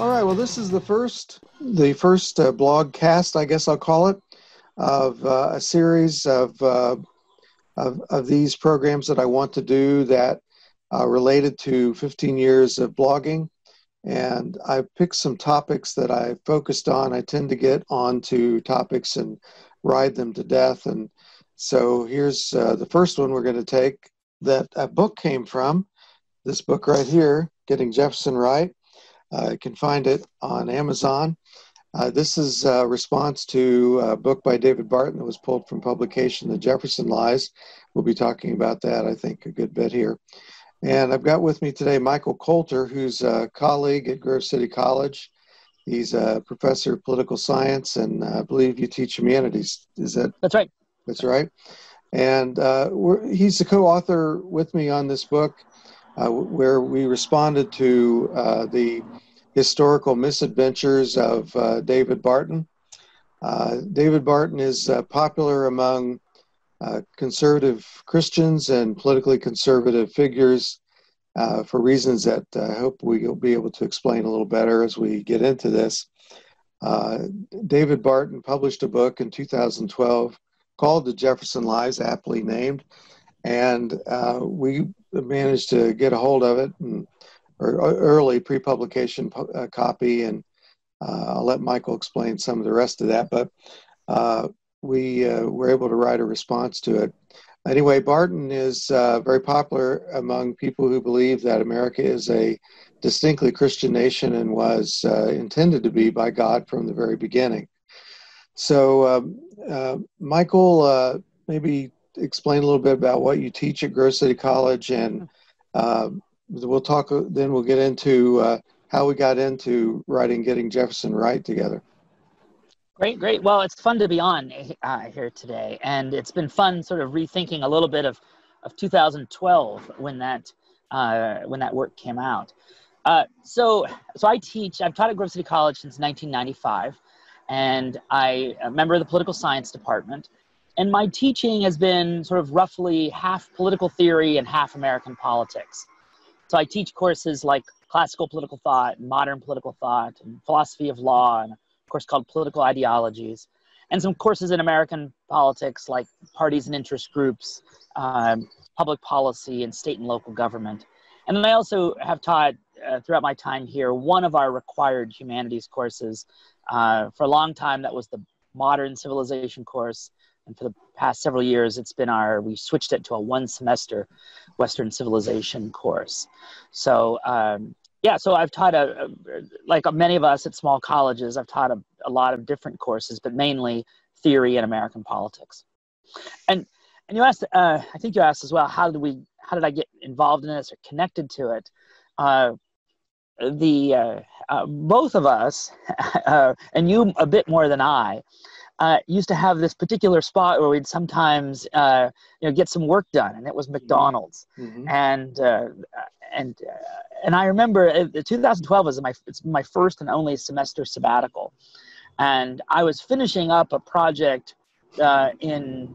All right. Well, this is the first, the first uh, blog cast, I guess I'll call it, of uh, a series of, uh, of of these programs that I want to do that uh, related to 15 years of blogging. And I picked some topics that I focused on. I tend to get onto topics and ride them to death. And so here's uh, the first one we're going to take that a book came from. This book right here, Getting Jefferson Right. Uh, you can find it on Amazon. Uh, this is a response to a book by David Barton that was pulled from publication, The Jefferson Lies. We'll be talking about that, I think, a good bit here. And I've got with me today Michael Coulter, who's a colleague at Grove City College. He's a professor of political science, and I believe you teach humanities. Is that? That's right. That's right. And uh, he's the co-author with me on this book, where we responded to uh, the historical misadventures of uh, David Barton. Uh, David Barton is uh, popular among uh, conservative Christians and politically conservative figures uh, for reasons that I hope we'll be able to explain a little better as we get into this. Uh, David Barton published a book in 2012 called The Jefferson Lies, aptly named, and uh, we managed to get a hold of it and or early pre-publication uh, copy and uh, I'll let Michael explain some of the rest of that. But uh, we uh, were able to write a response to it. Anyway, Barton is uh, very popular among people who believe that America is a distinctly Christian nation and was intended to be by God from the very beginning. So, um, Michael, maybe explain a little bit about what you teach at Grove City College, and uh, we'll talk. Then we'll get into how we got into writing "Getting Jefferson Right" together. Great, great. Well, it's fun to be on uh, here today, and it's been fun sort of rethinking a little bit of, of 2012 when that uh, when that work came out. Uh, so, so I teach. I've taught at Grove City College since 1995, and I a member of the political science department. And my teaching has been sort of roughly half political theory and half American politics. So I teach courses like classical political thought, modern political thought, and philosophy of law, and a course called Political Ideologies, and some courses in American politics like parties and interest groups, um, public policy, and state and local government. And then I also have taught uh, throughout my time here one of our required humanities courses. Uh, for a long time, that was the modern civilization course. And for the past several years, it's been our, we switched it to a one semester Western civilization course. So um, yeah, so I've taught a, a, like many of us at small colleges, I've taught a, a lot of different courses, but mainly theory and American politics. And and you asked, uh, I think you asked as well, how did we, how did I get involved in this or connected to it? Uh, the uh, uh both of us, uh, and you a bit more than I, uh, used to have this particular spot where we'd sometimes uh, you know get some work done, and it was McDonald's. Mm-hmm. And uh, and uh, and I remember uh, 2012 was my it's my first and only semester sabbatical, and I was finishing up a project uh, in.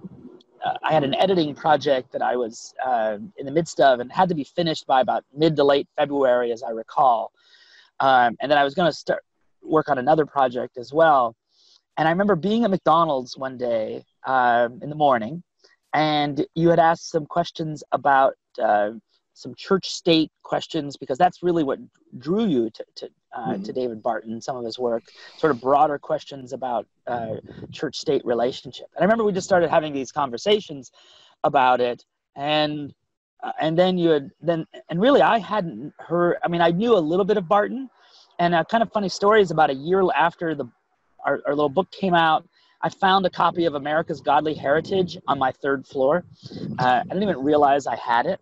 I had an editing project that I was uh, in the midst of and had to be finished by about mid to late February, as I recall. Um, and then I was going to start work on another project as well. And I remember being at McDonald's one day um, in the morning, and you had asked some questions about uh, some church state questions because that's really what drew you to to, uh, mm-hmm. to David Barton, some of his work, sort of broader questions about uh, church state relationship. And I remember we just started having these conversations about it, and uh, and then you had then and really I hadn't heard. I mean, I knew a little bit of Barton, and a kind of funny story is about a year after the our, our little book came out. I found a copy of America's Godly Heritage on my third floor. Uh, I didn't even realize I had it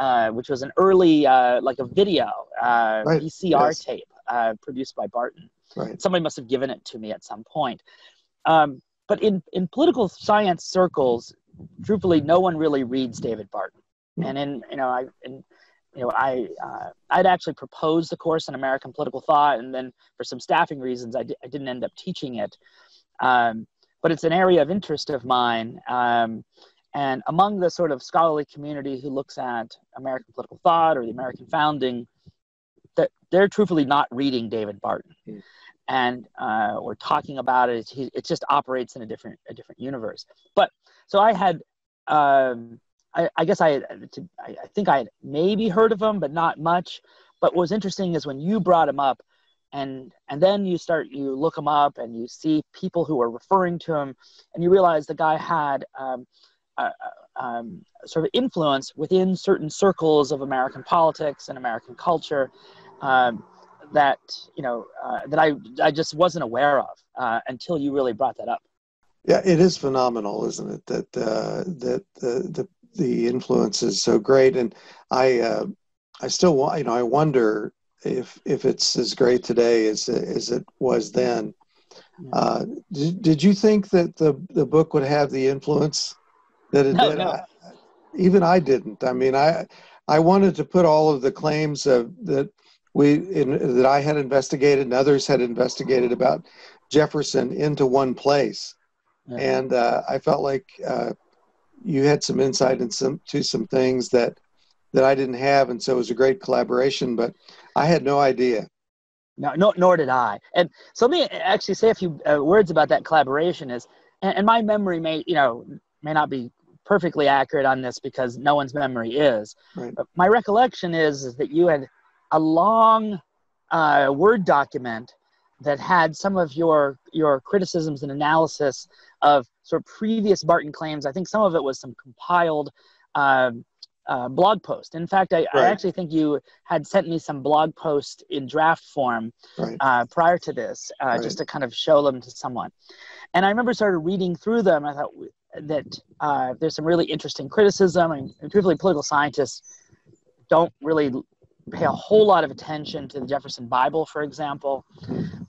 uh, which was an early, uh, like a video, uh, right. VCR yes. tape uh, produced by Barton. Right. Somebody must have given it to me at some point. Um, but in, in political science circles, truthfully, no one really reads David Barton. Mm-hmm. And in, you know, I, in, you know, I, uh, I'd actually proposed the course in American political thought, and then for some staffing reasons, I d- I didn't end up teaching it. Um, but it's an area of interest of mine. Um, and among the sort of scholarly community who looks at American political thought or the American founding, that they're truthfully not reading David Barton. Mm. And uh, we're talking about it. It, it just operates in a different a different universe. But so I had, um, I, I, guess I, I, think I had maybe heard of him, but not much. But what was interesting is when you brought him up, and and then you start you look him up and you see people who are referring to him, and you realize the guy had um, a, um, sort of influence within certain circles of American politics and American culture um, that you know uh, that I I just wasn't aware of uh, until you really brought that up. Yeah, it is phenomenal, isn't it? That uh, that the, the the influence is so great, and I uh, I still you know I wonder if if it's as great today as as it was then. Uh, did, did you think that the the book would have the influence that it no, did. No. I, even I didn't. I mean, I I wanted to put all of the claims of that we in, that I had investigated and others had investigated about Jefferson into one place, yeah. and uh, I felt like uh, you had some insight into some to some things that that I didn't have, and so it was a great collaboration. But I had no idea. No, no, nor did I. And so let me actually say a few uh, words about that collaboration. Is and, and my memory may, you know, may not be perfectly accurate on this because no one's memory is. Right. But my recollection is, is that you had a long uh, Word document that had some of your your criticisms and analysis of sort of previous Barton claims. I think some of it was some compiled uh, uh, blog post. In fact, I, right. I, actually think you had sent me some blog post in draft form right. Uh, prior to this, uh, right. just to kind of show them to someone. And I remember started reading through them. I thought, that uh, there's some really interesting criticism, and particularly political scientists don't really pay a whole lot of attention to the Jefferson Bible, for example,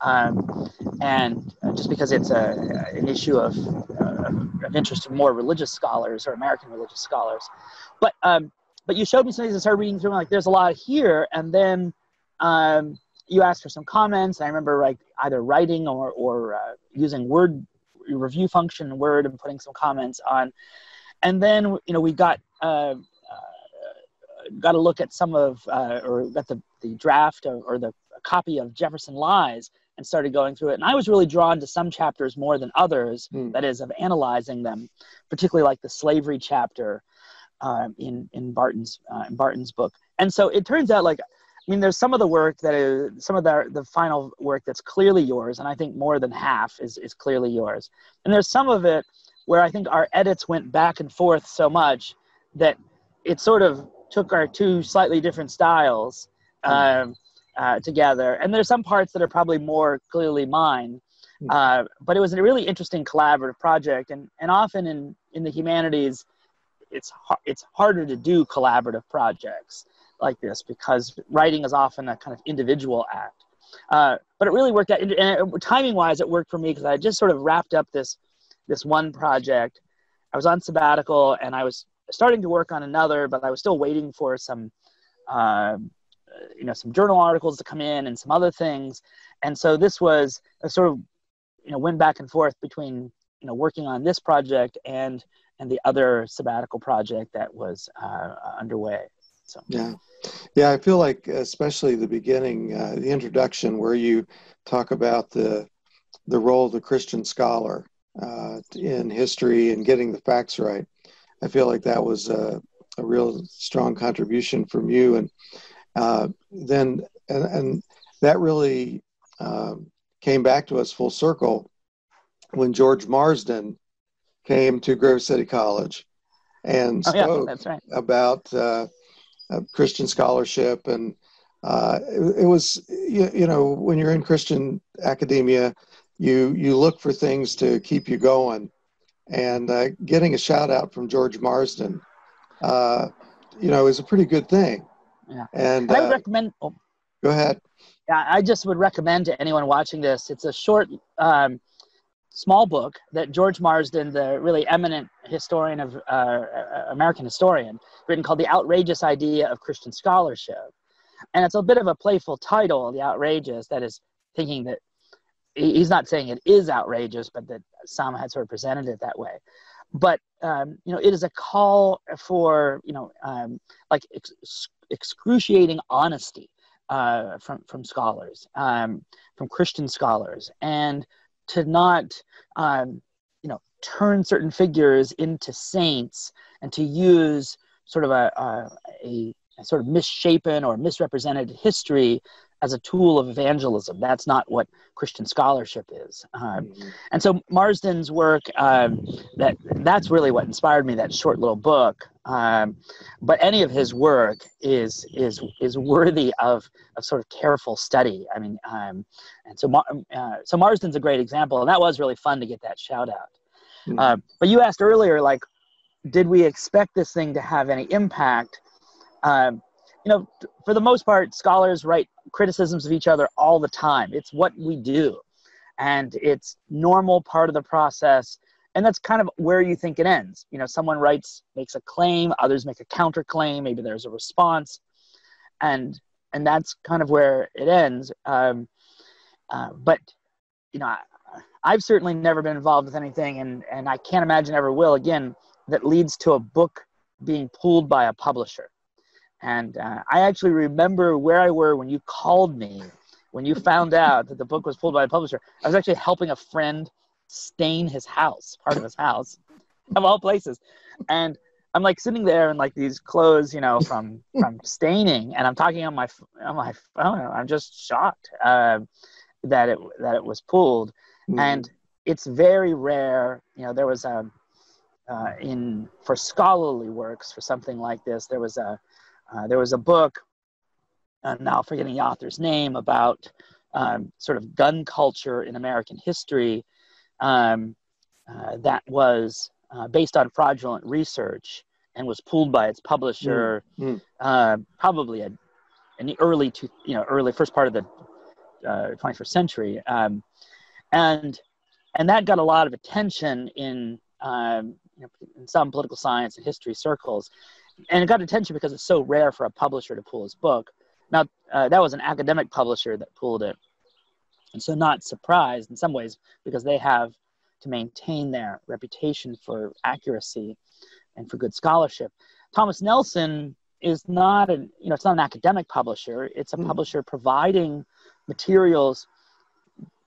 um, and just because it's a, an issue of, uh, of interest to more religious scholars or American religious scholars. But um, but you showed me some things. I started reading through, like there's a lot here, and then um, you asked for some comments. I remember like either writing or or uh, using Word review function in Word and putting some comments on. And then, you know, we got uh, uh, got a look at some of, uh, or got the, the draft of, or the copy of Jefferson Lies and started going through it. And I was really drawn to some chapters more than others, mm. that is, of analyzing them, particularly like the slavery chapter uh, in, in, Barton's, uh, in Barton's book. And so it turns out like I mean, there's some of the work that is some of the the final work that's clearly yours, and I think more than half is is clearly yours. And there's some of it where I think our edits went back and forth so much that it sort of took our two slightly different styles uh, uh, together. And there's some parts that are probably more clearly mine. Hmm. Uh, but it was a really interesting collaborative project, and and often in in the humanities, it's it's harder to do collaborative projects like this because writing is often a kind of individual act. Uh, but it really worked out, and timing wise, it worked for me because I just sort of wrapped up this this one project. I was on sabbatical and I was starting to work on another, but I was still waiting for some, uh, you know, some journal articles to come in and some other things. And so this was a sort of, you know, went back and forth between, you know, working on this project and and the other sabbatical project that was uh, underway. So yeah, yeah, I feel like especially the beginning, uh, the introduction, where you talk about the the role of the Christian scholar uh, in history and getting the facts right. I feel like that was a, a real strong contribution from you, and uh, then and, and, that really um, came back to us full circle when George Marsden came to Grove City College and spoke oh, yeah, right. about uh, Christian scholarship, and uh, it, it, was you, you, know when you're in Christian academia, you you look for things to keep you going, and uh, getting a shout out from George Marsden, uh, you know, is a pretty good thing. Yeah, and, and I would uh, recommend. Oh, go ahead. Yeah, I just would recommend to anyone watching this. It's a short. Um, small book that George Marsden, the really eminent historian of uh, uh, American historian, written called "The Outrageous Idea of Christian Scholarship," and it's a bit of a playful title, "The Outrageous," that is thinking that he's not saying it is outrageous, but that some had sort of presented it that way. But um, you know, it is a call for you know, um, like ex- excruciating honesty uh, from from scholars, um, from Christian scholars, and to not um, you know turn certain figures into saints and to use sort of a, a, a sort of misshapen or misrepresented history as a tool of evangelism. That's not what Christian scholarship is. Um, mm-hmm. And so Marsden's work, um, that that's really what inspired me. That short little book. Um, but any of his work is is is worthy of, of sort of careful study. I mean, um, and so uh, so Marsden's a great example, and that was really fun to get that shout out. Mm-hmm. Uh, but you asked earlier, like, did we expect this thing to have any impact? Um, you know, for the most part, scholars write criticisms of each other all the time. It's what we do, and it's normal part of the process. And that's kind of where you think it ends. You know, someone writes, makes a claim, others make a counterclaim. Maybe there's a response, and and that's kind of where it ends. Um, uh, but you know, I, I've certainly never been involved with anything, and and I can't imagine ever will again that leads to a book being pulled by a publisher. And uh, I actually remember where I were when you called me, when you found out that the book was pulled by a publisher. I was actually helping a friend stain his house, part of his house, of all places. And I'm like sitting there in like these clothes, you know, from from staining, and I'm talking on my on my phone. I'm just shocked uh, that it that it was pulled, mm. and it's very rare. You know, there was a uh, in for scholarly works for something like this. There was a uh, there was a book, I'm now forgetting the author's name, about um, sort of gun culture in American history um, uh, that was uh, based on fraudulent research and was pulled by its publisher mm. Mm. probably a, in the early to you know early first part of the 21st uh, century um, and and that got a lot of attention in um, you know, in some political science and history circles and it got attention because it's so rare for a publisher to pull his book. Now, uh, that was an academic publisher that pulled it. And so, not surprised in some ways because they have to maintain their reputation for accuracy and for good scholarship. Thomas Nelson is not an you know it's not an academic publisher. It's a mm. publisher providing materials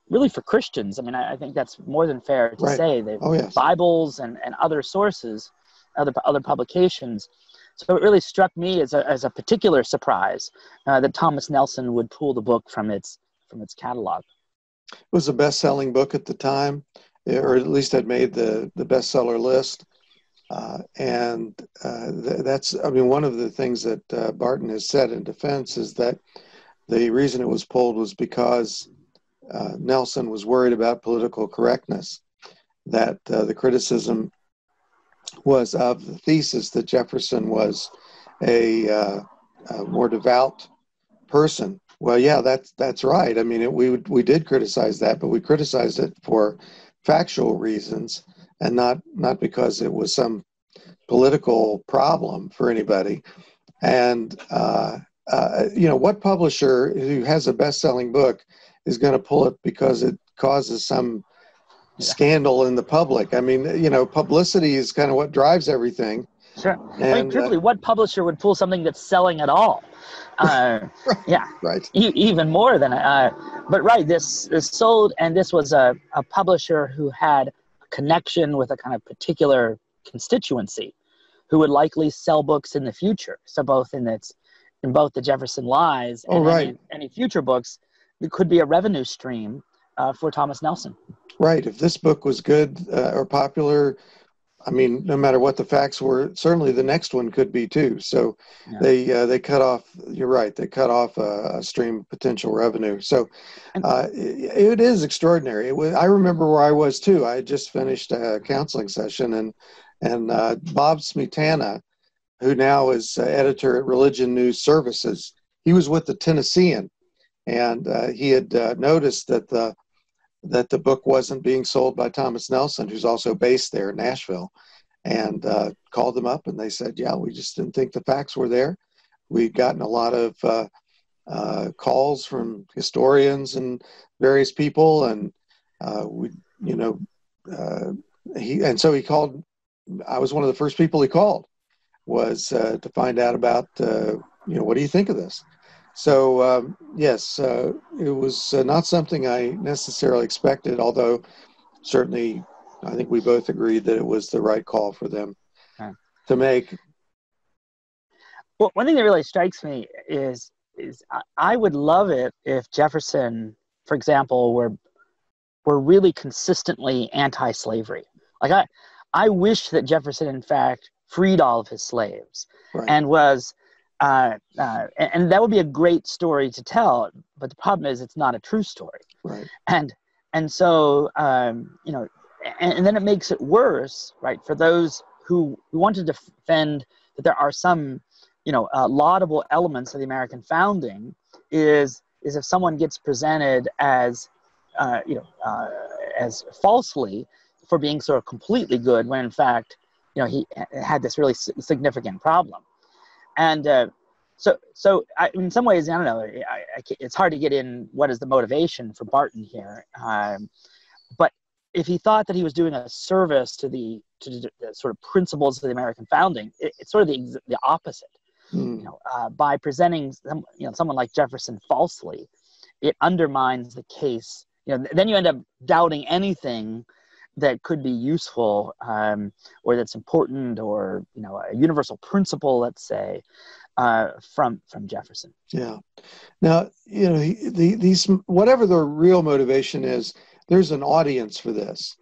really for Christians. I mean, I, I think that's more than fair to right. say. They oh, yes. Bibles and, and other sources, other other publications so it really struck me as a, as a particular surprise uh, that Thomas Nelson would pull the book from its from its catalog. It was a best-selling book at the time, or at least it made the the bestseller list. Uh, and uh, th- that's, I mean, one of the things that uh, Barton has said in defense is that the reason it was pulled was because uh, Nelson was worried about political correctness. That uh, the criticism was of the thesis that Jefferson was a, uh, a more devout person. Well, yeah, that's that's right. I mean, it, we we did criticize that, but we criticized it for factual reasons and not not because it was some political problem for anybody. And uh, uh, you know, what publisher who has a best-selling book is going to pull it because it causes some scandal in the public. I mean, you know, publicity is kind of what drives everything. Sure. And, I mean, truthfully, uh, what publisher would pull something that's selling at all? Uh, right, yeah. Right. E- even more than, uh, but right, this is sold, and this was a, a publisher who had a connection with a kind of particular constituency who would likely sell books in the future. So both in its, in both the Jefferson Lies oh, and oh, right. any, any future books, it could be a revenue stream uh, for Thomas Nelson. Right. If this book was good uh, or popular, I mean, no matter what the facts were, certainly the next one could be too. So yeah. they uh, they cut off. You're right. They cut off a, a stream of potential revenue. So uh, it, it is extraordinary. It was, I remember where I was too. I had just finished a counseling session, and and uh, Bob Smietana, who now is uh, editor at Religion News Services, he was with the Tennessean, and uh, he had noticed that the that the book wasn't being sold by Thomas Nelson, who's also based there in Nashville, and uh, called them up and they said, "Yeah, we just didn't think the facts were there. We'd gotten a lot of uh, uh, calls from historians and various people, and uh, we, you know, uh, he and so he called. I was one of the first people he called was uh, to find out about, you know, what do you think of this? So um, yes, uh, it was uh, not something I necessarily expected. Although certainly, I think we both agreed that it was the right call for them to make. Well, one thing that really strikes me is is I would love it if Jefferson, for example, were were really consistently anti-slavery. Like I, I wish that Jefferson, in fact, freed all of his slaves right. and was uh, uh, and that would be a great story to tell. But the problem is, it's not a true story. Right. And and so um, you know, and, and, then it makes it worse, right, for those who, who want to defend that there are some you know uh, laudable elements of the American founding. Is is if someone gets presented as uh, you know uh, as falsely for being sort of completely good when in fact you know he had this really significant problem and uh, so so I, in some ways i don't know I, I, it's hard to get in what is the motivation for barton here um, but if he thought that he was doing a service to the to the, sort of principles of the american founding it, it's sort of the, the opposite mm. you know uh, by presenting some, you know someone like jefferson falsely it undermines the case you know then you end up doubting anything that could be useful um, or that's important or you know a universal principle let's say uh, from from jefferson. Yeah. Now you know the, these whatever the real motivation is there's an audience for this.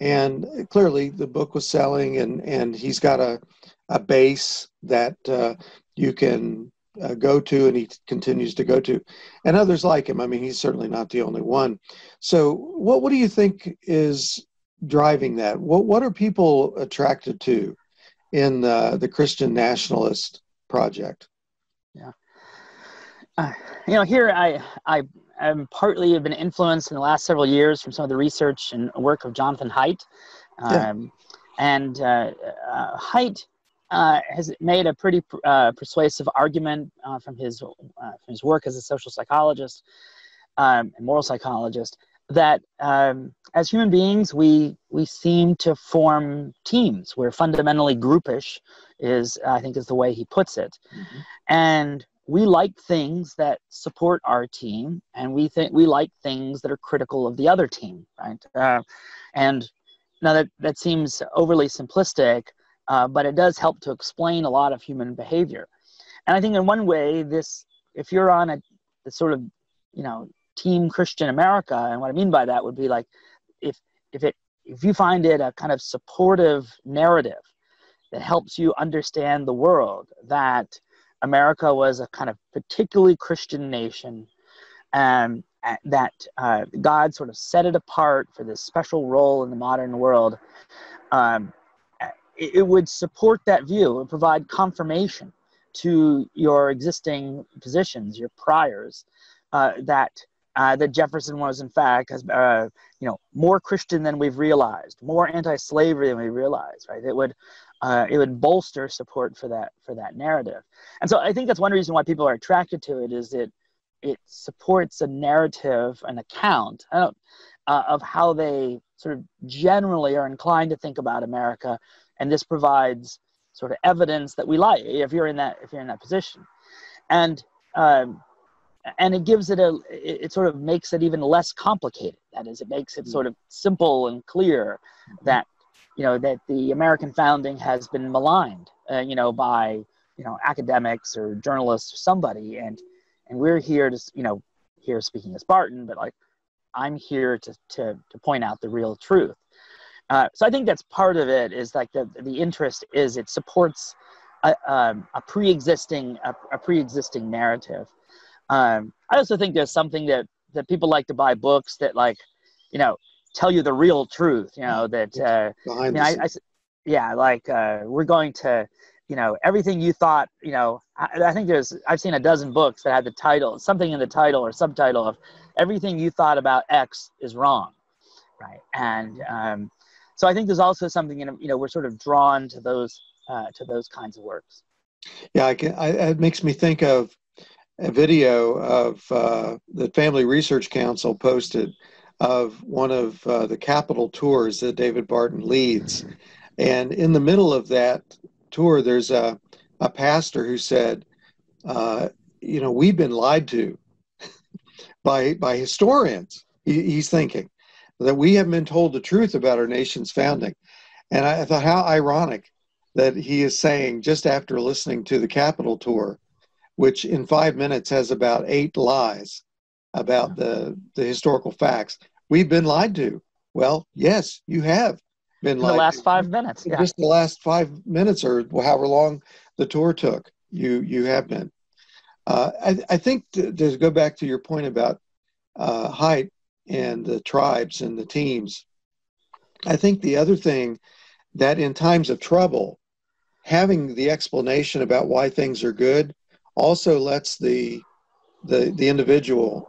And clearly the book was selling and and he's got a a base that uh, you can uh, go to and he continues to go to. And others like him. I mean he's certainly not the only one. So what what do you think is driving that? What what are people attracted to in uh, the Christian Nationalist project? Yeah, uh, you know, here I I am partly have been influenced in the last several years from some of the research and work of Jonathan Haidt, um, yeah. and uh, uh, Haidt. Uh, has made a pretty uh, persuasive argument uh, from his uh, from his work as a social psychologist um, and moral psychologist that um, as human beings we we seem to form teams. We're fundamentally groupish is i think is the way he puts it. Mm-hmm. and we like things that support our team and we think we like things that are critical of the other team right? Uh, and now that that seems overly simplistic uh, but it does help to explain a lot of human behavior. And i think in one way this if you're on a sort of you know team Christian America. And what I mean by that would be like if if it if you find it a kind of supportive narrative that helps you understand the world, that America was a kind of particularly Christian nation, and that uh, God sort of set it apart for this special role in the modern world, um, it, it, would support that view. and provide confirmation to your existing positions, your priors, uh, that uh, that Jefferson was, in fact, has, uh, you know, more Christian than we've realized, more anti-slavery than we realize, right? It would, uh, it would bolster support for that for that narrative, and so I think that's one reason why people are attracted to it is that it supports a narrative, an account uh, of how they sort of generally are inclined to think about America, and this provides sort of evidence that we like if you're in that if you're in that position, and um, and it gives it a it, sort of makes it even less complicated that is it makes it mm. sort of simple and clear mm-hmm. that you know that the american founding has been maligned uh, you know by you know academics or journalists or somebody and and we're here to you know here speaking as barton but like i'm here to to, to point out the real truth uh, so i think that's part of it is like the the interest is it supports a, um, a pre-existing a, a pre-existing narrative um, I also think there's something that that people like to buy books that like, you know, tell you the real truth. You know that. Uh, you know, I, I, yeah, like uh, we're going to, you know, everything you thought. You know, I, I think there's. I've seen a dozen books that had the title, something in the title or subtitle of everything you thought about X is wrong, right? And um, so I think there's also something in you know we're sort of drawn to those uh, to those kinds of works. Yeah, I can, I, it makes me think of a video of uh, the Family Research Council posted of one of uh, the Capitol tours that David Barton leads. And in the middle of that tour, there's a, a pastor who said, uh, you know, we've been lied to by by historians. He, he's thinking that we haven't been told the truth about our nation's founding, and I thought how ironic that he is saying just after listening to the Capitol tour, which in five minutes has about eight lies about the the historical facts. We've been lied to. Well, yes, you have been in the last five minutes. Yeah. Just the last five minutes, or however long the tour took. You you have been. Uh, I, I think to, to, go back to your point about uh, Haidt and the tribes and the teams. I think the other thing that in times of trouble, having the explanation about why things are good also lets the the the individual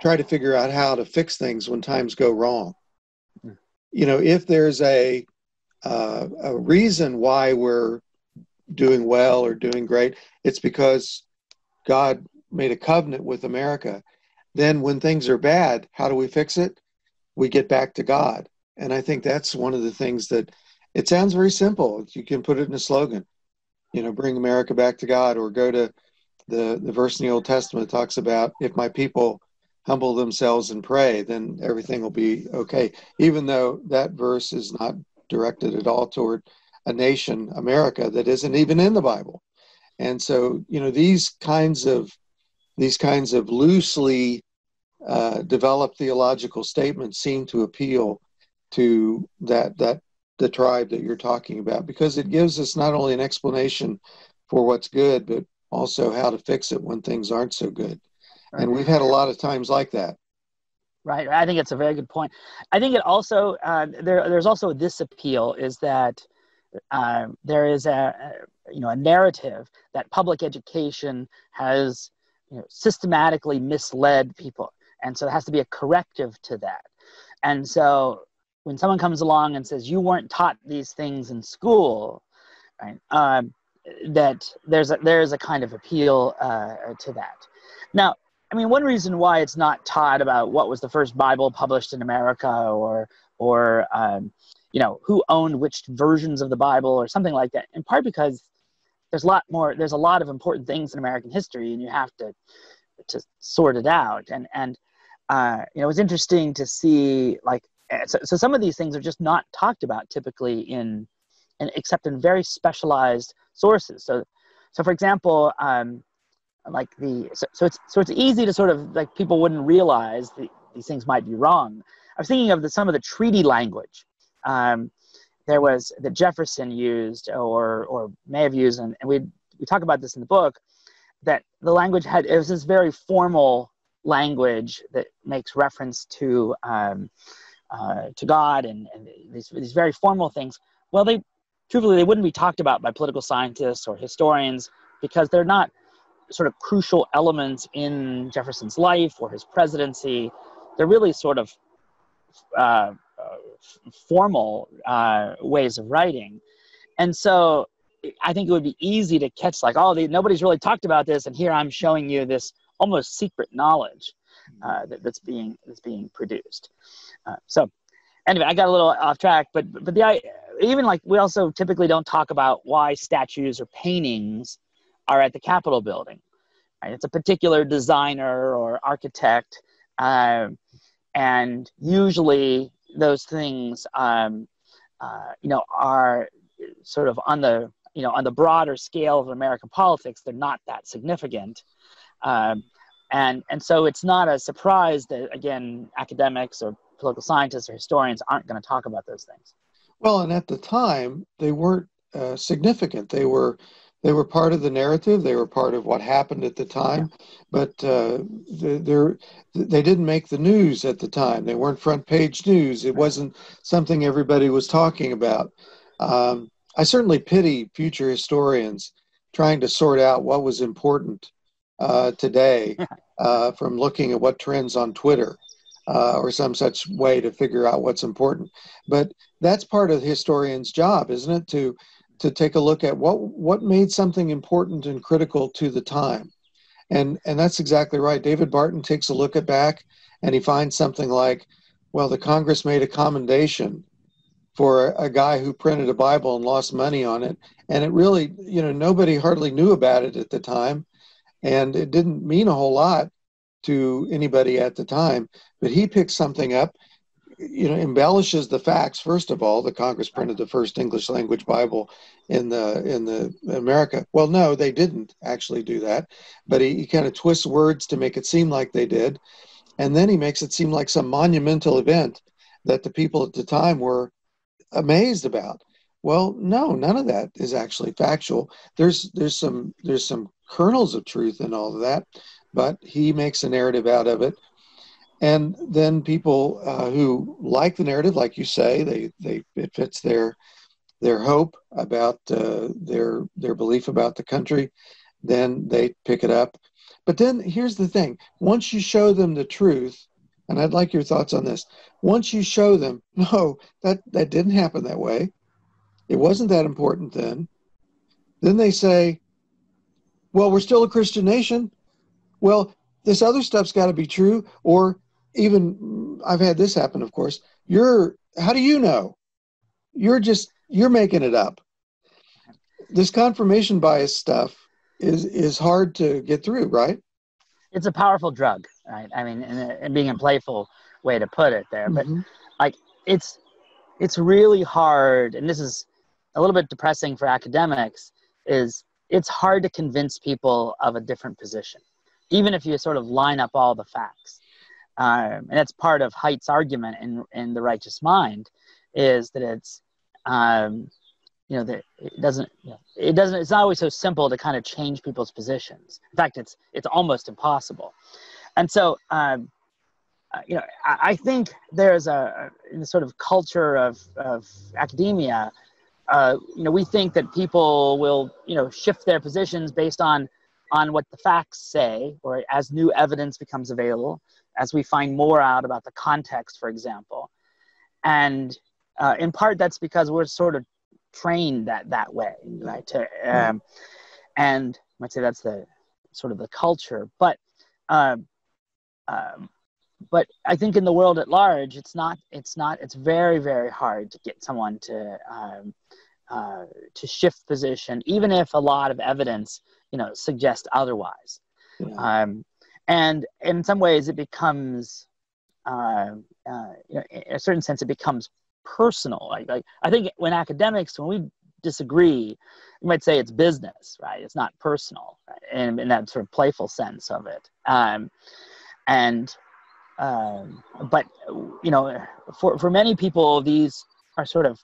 try to figure out how to fix things when times go wrong. You know, if there's a uh, a reason why we're doing well or doing great, it's because God made a covenant with America. Then, when things are bad, how do we fix it? We get back to God. And I think that's one of the things that it sounds very simple. You can put it in a slogan, you know, bring America back to God, or go to the, the verse in the Old Testament talks about if my people humble themselves and pray, then everything will be okay. Even though that verse is not directed at all toward a nation, America, that isn't even in the Bible. And so, you know, these kinds of these kinds of loosely uh, developed theological statements seem to appeal to that that the tribe that you're talking about because it gives us not only an explanation for what's good, but also how to fix it when things aren't so good. Right. And we've had a lot of times like that. Right. I think it's a very good point. I think it also uh, there there's also this appeal is that uh, there is a, you know a narrative that public education has you know, systematically misled people, and so there has to be a corrective to that. And so when someone comes along and says you weren't taught these things in school, right? Um, that there's a, there's a kind of appeal uh, to that. Now, I mean, one reason why it's not taught about what was the first Bible published in America or, or um, you know, who owned which versions of the Bible or something like that, in part because there's a lot more, there's a lot of important things in American history and you have to, to sort it out. And, and uh, you know, it's interesting to see like, eh, so, so some of these things are just not talked about typically in, in except in very specialized sources. So, so for example, um, like the so, so it's so it's easy to sort of like people wouldn't realize the, these things might be wrong. I was thinking of the, some of the treaty language. Um, there was that Jefferson used or or may have used, and, and we we talk about this in the book, that the language had it was this very formal language that makes reference to um, uh, to God and, and these, these very formal things. Well, they truthfully they wouldn't be talked about by political scientists or historians because they're not sort of crucial elements in Jefferson's life or his presidency. They're really sort of uh, formal uh, ways of writing. And so I think it would be easy to catch, like, oh, nobody's really talked about this, and here I'm showing you this almost secret knowledge uh, that, that's being that's being produced. Uh, so, anyway, I got a little off track, but but the even like we also typically don't talk about why statues or paintings are at the Capitol building. Right? It's a particular designer or architect, um, and usually those things, um, uh, you know, are sort of on the you know on the broader scale of American politics. They're not that significant. Um, and and so it's not a surprise that again academics or political scientists or historians aren't going to talk about those things well and at the time they weren't uh, significant they were they were part of the narrative. They were part of what happened at the time, but uh, they they didn't make the news at the time. They weren't front page news. It wasn't something everybody was talking about. Um, I certainly pity future historians trying to sort out what was important uh, today uh, from looking at what trends on Twitter. Uh, or some such way to figure out what's important. But that's part of the historian's job, isn't it? To to take a look at what what made something important and critical to the time. And and that's exactly right. David barton takes a look at back and he finds something like well the congress made a commendation for a guy who printed a bible and lost money on it. And it really you know nobody hardly knew about it at the time. And it didn't mean a whole lot to anybody at the time. But he picks something up, you know, embellishes the facts. First of all, the Congress printed the first English language Bible in the in the America. Well, no, they didn't actually do that, but he, he kind of twists words to make it seem like they did, and then he makes it seem like some monumental event that the people at the time were amazed about. Well, no, none of that is actually factual. There's there's some there's some kernels of truth in all of that, but he makes a narrative out of it. And then people uh, who like the narrative, like you say, they they it fits their their hope about uh, their their belief about the country, then they pick it up. But then here's the thing: once you show them the truth, and I'd like your thoughts on this. Once you show them, no, that that didn't happen that way. It wasn't that important then. Then they say, well, we're still a Christian nation. Well, this other stuff's got to be true. Or even, I've had this happen, of course. You're, how do you know? You're just, you're making it up. This confirmation bias stuff is is hard to get through, right? It's a powerful drug, right? I mean, and, being a playful way to put it there, but mm-hmm. like it's it's really hard, and this is a little bit depressing for academics is it's hard to convince people of a different position, even if you sort of line up all the facts. Um, and that's part of Haidt's argument in, in The Righteous Mind is that it's, um, you know, that it doesn't, you know, it doesn't, it's not always so simple to kind of change people's positions. In fact, it's, it's almost impossible. And so, um, uh, you know, I, I, think there's a, a sort of culture of, of academia uh, you know, we think that people will, you know, shift their positions based on on what the facts say, or as new evidence becomes available, as we find more out about the context, for example. And uh, in part, that's because we're sort of trained that that way, right? To, um, and I might say that's the sort of the culture, but. Um, um, but I think in the world at large, it's not. It's not. It's very, very hard to get someone to um, uh, to shift position, even if a lot of evidence, you know, suggest otherwise. Yeah. Um, and in some ways, it becomes, uh, uh, you know, in a certain sense, it becomes personal. Like, like I think when academics, when we disagree, you might say it's business, right? It's not personal, right? in, in that sort of playful sense of it. Um, and um, but you know, for for many people, these are sort of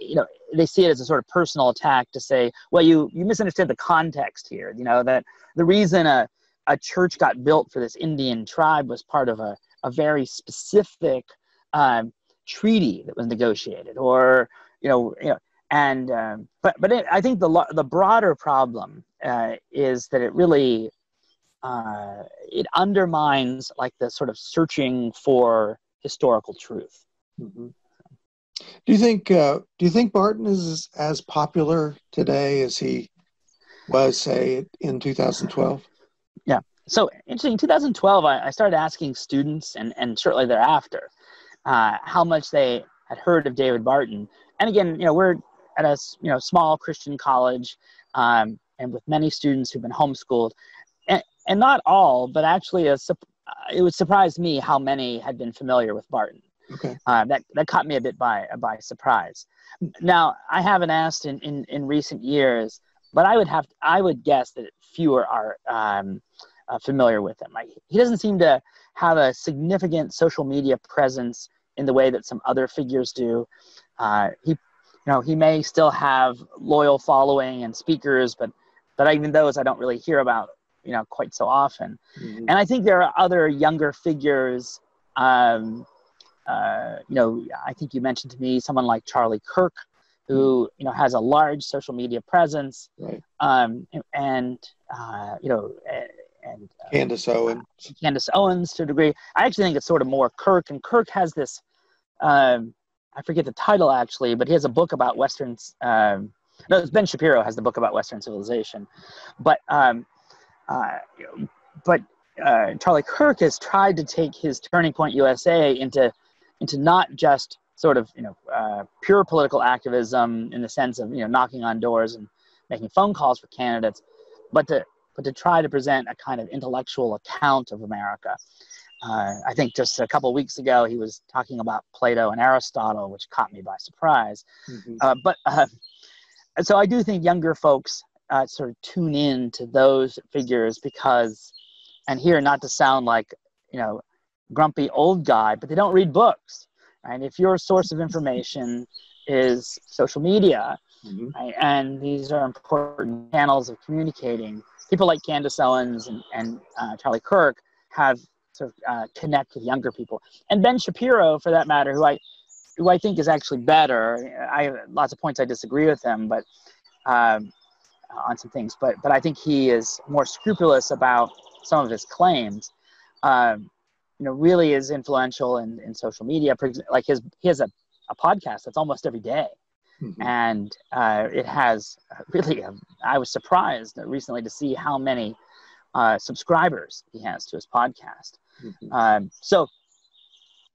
you know they see it as a sort of personal attack to say well you you misunderstand the context here you know that the reason a, a church got built for this indian tribe was part of a, a very specific um, treaty that was negotiated or you know you know and um, but but it, i think the the broader problem uh, is that it really uh, it undermines like the sort of searching for historical truth mm-hmm. Do you think uh, Do you think Barton is as popular today as he was, say, in 2012? Yeah. So interesting. In 2012, I, I started asking students, and and shortly thereafter, uh, how much they had heard of David Barton. And again, you know, we're at a you know small Christian college, um, and with many students who've been homeschooled, and, and not all, but actually, a, it would surprise me how many had been familiar with Barton. Okay. Uh, that that caught me a bit by by surprise. Now I haven't asked in, in, in recent years, but I would have I would guess that fewer are um, uh, familiar with him. Like, he doesn't seem to have a significant social media presence in the way that some other figures do. Uh, he, you know, he may still have loyal following and speakers, but but even those I don't really hear about, you know, quite so often. Mm-hmm. And I think there are other younger figures. Um, uh, you know, I think you mentioned to me someone like Charlie Kirk, who mm-hmm. you know has a large social media presence, right. um, and uh, you know, and uh, Candace Owens, Candace Owens to a degree. I actually think it's sort of more Kirk, and Kirk has this. Um, I forget the title actually, but he has a book about Western. Um, no, Ben Shapiro has the book about Western civilization, but um, uh, but uh, Charlie Kirk has tried to take his Turning Point USA into into not just sort of you know uh, pure political activism in the sense of you know knocking on doors and making phone calls for candidates, but to but to try to present a kind of intellectual account of America. Uh, I think just a couple weeks ago he was talking about Plato and Aristotle, which caught me by surprise. Mm-hmm. Uh, but uh, so I do think younger folks uh, sort of tune in to those figures because, and here not to sound like you know grumpy old guy, but they don't read books. And If your source of information is social media, mm-hmm. right, and these are important channels of communicating, people like Candace Owens and, and uh, Charlie Kirk have sort of uh, connect with younger people. And Ben Shapiro, for that matter, who I who I think is actually better. I have lots of points I disagree with him, but um, on some things. But but I think he is more scrupulous about some of his claims. Um, you know, really is influential in, in social media. Like his he has a, a podcast that's almost every day. Mm-hmm. and uh, it has really um, i was surprised recently to see how many uh, subscribers he has to his podcast Mm-hmm. Um, so,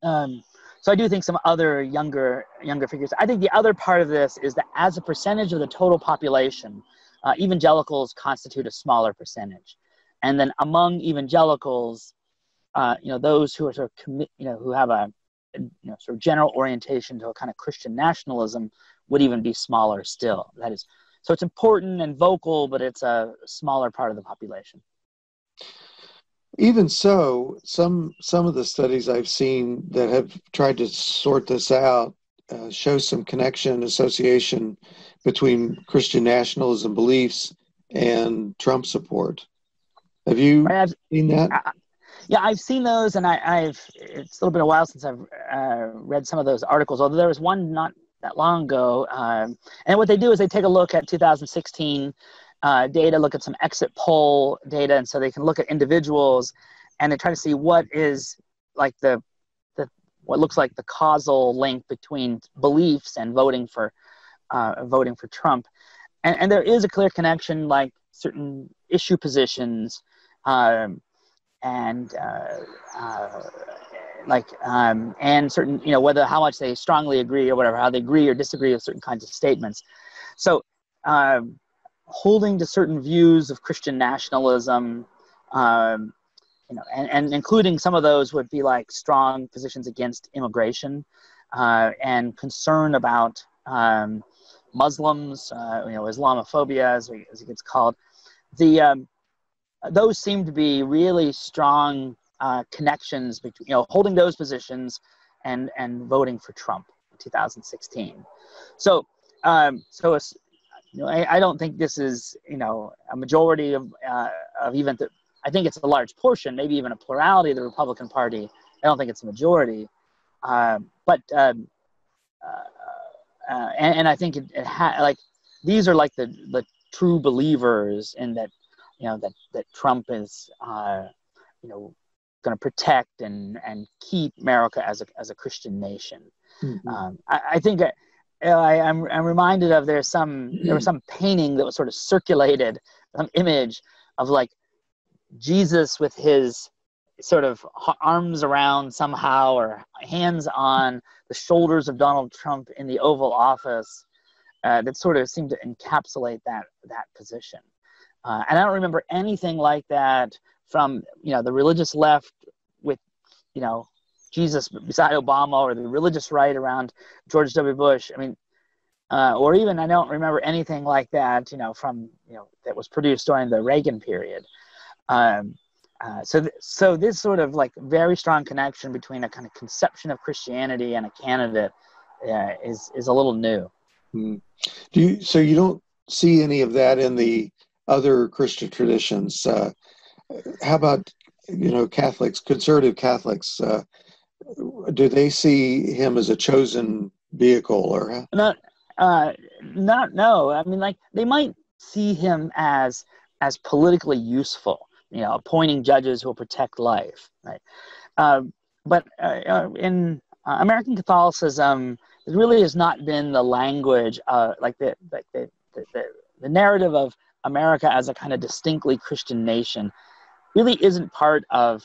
um, so I do think some other younger younger figures. I think the other part of this is that as a percentage of the total population, uh, evangelicals constitute a smaller percentage, and then among evangelicals, uh, you know, those who are sort of commit, you know, who have a you know, sort of general orientation to a kind of Christian nationalism would even be smaller still. That is, so it's important and vocal, but it's a smaller part of the population even so, some some of the studies I've seen that have tried to sort this out uh, show some connection association between Christian nationalism beliefs and Trump support. Have you I've, seen that? Yeah, I've seen those, and I, have It's a little bit a while since I've uh, read some of those articles. Although there was one not that long ago, um, and what they do is they take a look at 2016 uh, data, look at some exit poll data, and so they can look at individuals and they try to see what is like the the what looks like the causal link between beliefs and voting for uh, voting for Trump, and, and there is a clear connection, like certain issue positions, um, and uh, uh, like um, and certain you know whether how much they strongly agree or whatever how they agree or disagree with certain kinds of statements so um, holding to certain views of Christian nationalism, um, you know, and, and including some of those would be like strong positions against immigration uh, and concern about um, Muslims, uh, you know, Islamophobia, as, we, as it gets called. The um, those seem to be really strong uh, connections between, you know, holding those positions and and voting for Trump in 2016. So, um, so you know, I, I, don't think this is, you know, a majority of, uh, of even, the, I think it's a large portion, maybe even a plurality of the Republican Party. I don't think it's a majority. Uh, but, um, uh, uh, and, and, I think it, it ha- like, these are like the, the true believers in that, you know, that, that Trump is, uh, you know, going to protect and, and keep America as a, as a Christian nation. Mm-hmm. Um, I, I think I, am I'm, I'm reminded of there's some there was some painting that was sort of circulated, some image of like Jesus with his sort of arms around somehow or hands on the shoulders of Donald Trump in the Oval Office uh, that sort of seemed to encapsulate that that position. Uh, and I don't remember anything like that from you know the religious left with you know Jesus beside Obama or the religious right around George W. Bush. I mean, uh, or even I don't remember anything like that, you know, from you know that was produced during the Reagan period. Um, uh, so, th- so this sort of like very strong connection between a kind of conception of Christianity and a candidate uh, is is a little new. Mm. Do you? So you don't see any of that in the other Christian traditions? Uh, how about you know Catholics, conservative Catholics? Uh, do they see him as a chosen vehicle or not uh not no i mean like they might see him as as politically useful you know appointing judges who will protect life right uh, but uh, uh in uh, american catholicism it really has not been the language uh like the like the, the, the, the narrative of america as a kind of distinctly christian nation really isn't part of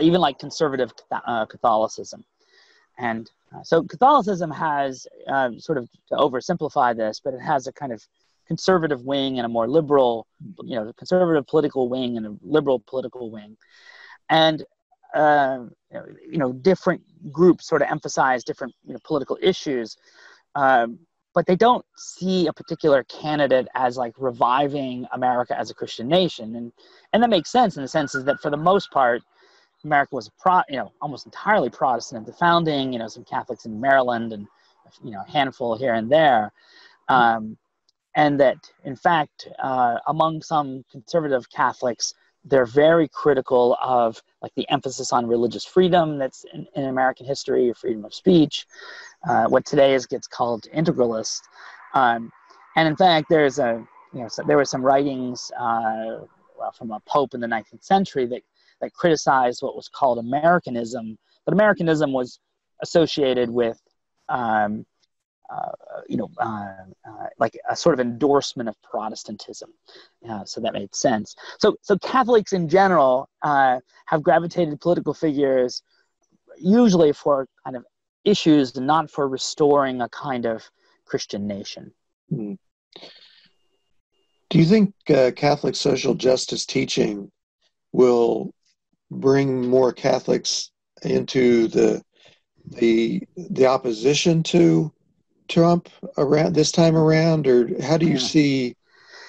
even like conservative uh, Catholicism. And uh, so Catholicism has, uh, sort of to oversimplify this, but it has a kind of conservative wing and a more liberal, you know, conservative political wing and a liberal political wing, and uh, you know, different groups sort of emphasize different you know, political issues. Um, but they don't see a particular candidate as like reviving America as a Christian nation, and and that makes sense in the sense is that for the most part, America was pro, you know, almost entirely Protestant at the founding. You know, some Catholics in Maryland and you know a handful here and there, um, and that in fact uh, among some conservative Catholics, they're very critical of like the emphasis on religious freedom that's in, in American history, freedom of speech, uh, what today is gets called integralist. Um, and in fact, there's a you know so there were some writings uh, well, from a pope in the 19th century that that criticized what was called Americanism, but Americanism was associated with um, uh, you know, uh, uh, like a sort of endorsement of Protestantism. so that made sense. So, so Catholics in general uh, have gravitated political figures usually for kind of issues not for restoring a kind of Christian nation. Hmm. Do you think uh, Catholic social justice teaching will bring more Catholics into the the the opposition to Trump around this time around, or how do you yeah. see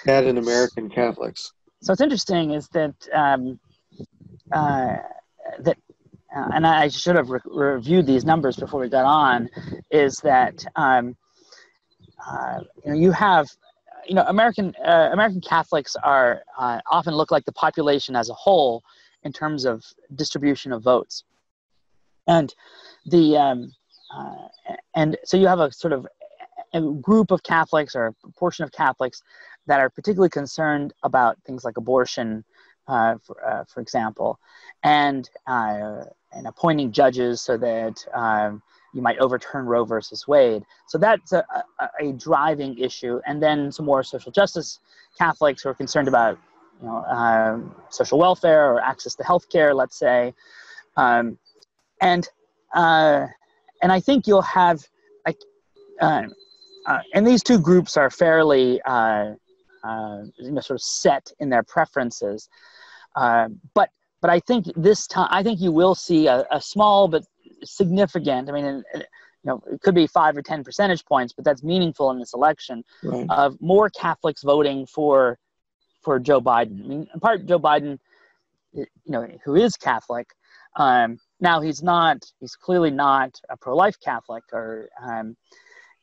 that in American Catholics? So what's interesting is that um, uh, that, uh, and I should have re- reviewed these numbers before we got on, is that um, uh, you know you have you know American uh, American Catholics are uh, often look like the population as a whole in terms of distribution of votes, and the um, uh, and so you have a sort of a group of Catholics or a portion of Catholics that are particularly concerned about things like abortion, uh, for, uh, for, example, and uh, and appointing judges so that um, you might overturn Roe versus Wade. So that's a, a, a, driving issue. And then some more social justice Catholics who are concerned about you know um, social welfare or access to health care, let's say, um, and uh, and I think you'll have like, uh, uh, and these two groups are fairly, uh, uh you know, sort of set in their preferences. Uh, but but I think this time, I think you will see a, a small but significant. I mean, you know, it could be five or ten percentage points, but that's meaningful in this election right. of more Catholics voting for for Joe Biden. I mean, in part, Joe Biden, you know, who is Catholic. Um, now he's not. He's clearly not a pro-life Catholic, or um,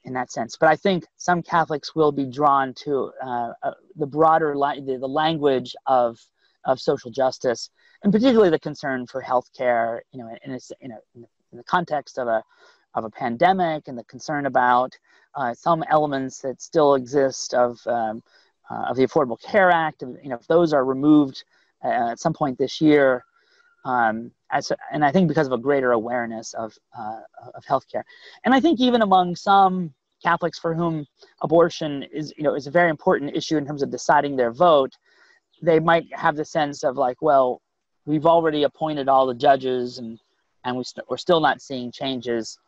in that sense. But I think some Catholics will be drawn to uh, uh, the broader la- the, the, language of of social justice, and particularly the concern for healthcare. You know, in, a, in, a, in the context of a of a pandemic, and the concern about uh, some elements that still exist of um, uh, of the Affordable Care Act. You know, if those are removed uh, at some point this year. Um, as, and I think because of a greater awareness of, uh, of healthcare. And I think even among some Catholics for whom abortion is, you know, is a very important issue in terms of deciding their vote, they might have the sense of like, well, we've already appointed all the judges and, and we st- we're still not seeing changes.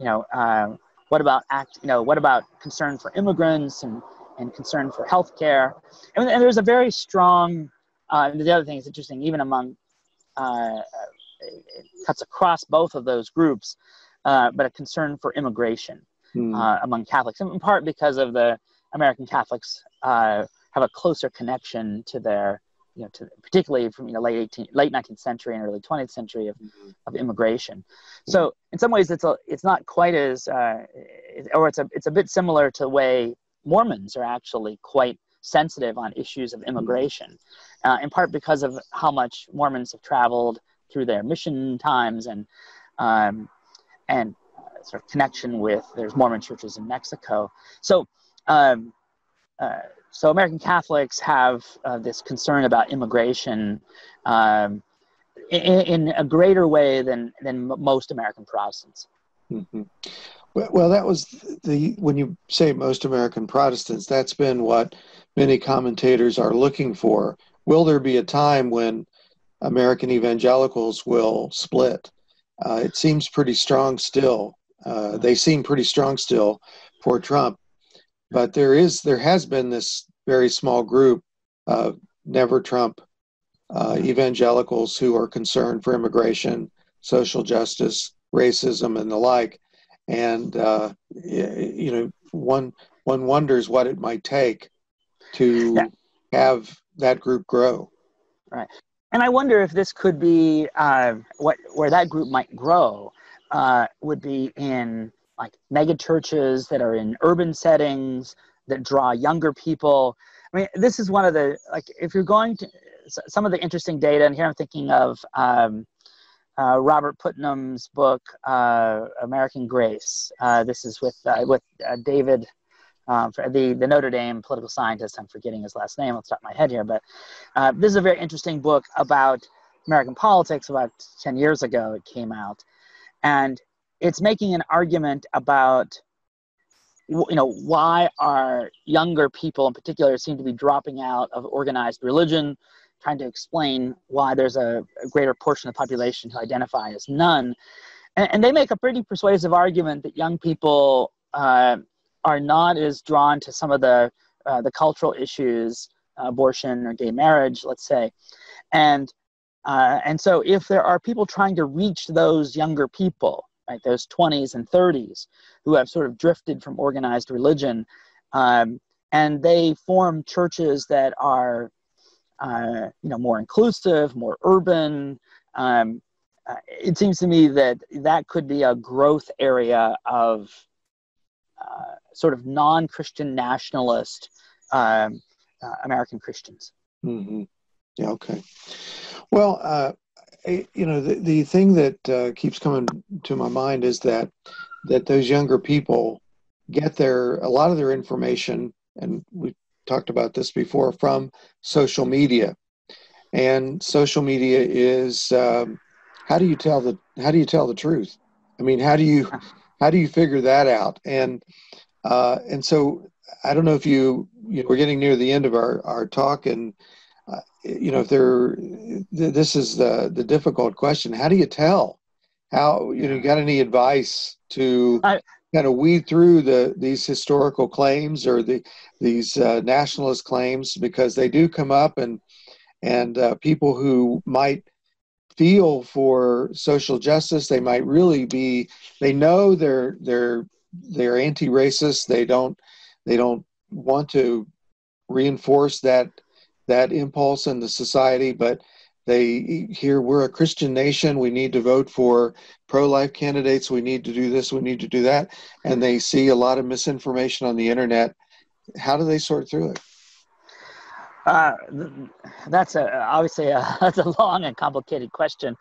You know, uh, what about act, you know, what about concern for immigrants and, and concern for healthcare? And, and there's a very strong, uh, the other thing is interesting, even among uh, it cuts across both of those groups, uh, but a concern for immigration mm. uh, among Catholics, in part because of the American Catholics uh, have a closer connection to their, you know, to particularly from you know late 18, late 19th century and early 20th century of, mm-hmm. of immigration. Mm-hmm. So in some ways, it's a, it's not quite as, uh, or it's a it's a bit similar to the way Mormons are actually quite sensitive on issues of immigration, uh, in part because of how much Mormons have traveled through their mission times and um, and uh, sort of connection with there's Mormon churches in Mexico. So um, uh, so American Catholics have uh, this concern about immigration um, in, in, a greater way than than most American Protestants. Mm-hmm. Well, that was the when you say most American Protestants, that's been what many commentators are looking for. Will there be a time when American evangelicals will split. Uh, it seems pretty strong still. Uh, they seem pretty strong still for Trump. but there is there has been this very small group of never Trump uh, evangelicals who are concerned for immigration, social justice, racism, and the like. And uh, you know, one one wonders what it might take to yeah. have that group grow. Right, and I wonder if this could be uh, what where that group might grow uh, would be in like mega churches that are in urban settings that draw younger people. I mean, this is one of the like if you're going to some of the interesting data, and here I'm thinking of um, uh, Robert Putnam's book uh, American Grace. Uh, this is with uh, with uh, David. Um, the, the Notre Dame political scientist, I'm forgetting his last name, Let's stop my head here, but uh, this is a very interesting book about American politics. About 10 years ago, it came out. And it's making an argument about you know why are younger people in particular seem to be dropping out of organized religion trying to explain why there's a, a greater portion of the population who identify as none and, and they make a pretty persuasive argument that young people uh, are not as drawn to some of the uh, the cultural issues abortion or gay marriage let's say and uh, and so if there are people trying to reach those younger people right? Those 20s and 30s who have sort of drifted from organized religion. Um, and they form churches that are, uh, you know, more inclusive, more urban. Um, uh, it seems to me that that could be a growth area of uh, sort of non-Christian nationalist um, uh, American Christians. Mm-hmm. Yeah. Okay. Well, uh, you know the, the thing that keeps coming to my mind is that that those younger people get their a lot of their information and we talked about this before from social media and social media is um, how do you tell the how do you tell the truth i mean how do you how do you figure that out and uh, and so i don't know if you, you know, we're getting near the end of our our talk and you know, if they're, this is the, the difficult question. How do you tell? How, you know, you got any advice to I, kind of weed through the, these historical claims or the, these uh, nationalist claims because they do come up and, and uh, people who might feel for social justice, they might really be, they know they're, they're, they're anti-racist. They don't, they don't want to reinforce that that impulse in the society, but they hear we're a Christian nation. We need to vote for pro-life candidates. We need to do this. We need to do that, and they see a lot of misinformation on the internet. How do they sort through it? Uh, that's a, obviously a, that's a long and complicated question,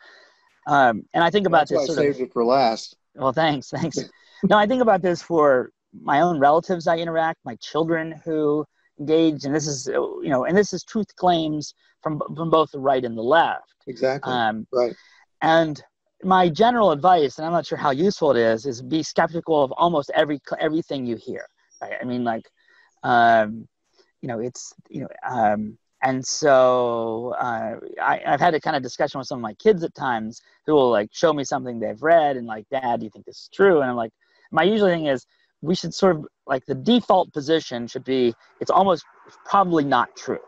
um, and I think about that's this. Why I saved of, it for last. Well, thanks, thanks. no, I think about this for my own relatives I interact, my children who engaged, and this is you know, and this is truth claims from from both the right and the left. Exactly. Um, right. And my general advice, and I'm not sure how useful it is, is be skeptical of almost every everything you hear. Right? I mean, like, um, you know, it's you know, um, and so uh, I, have had a kind of discussion with some of my kids at times who will like show me something they've read and like, Dad, do you think this is true? And I'm like, my usual thing is, we should sort of like the default position should be it's almost probably not true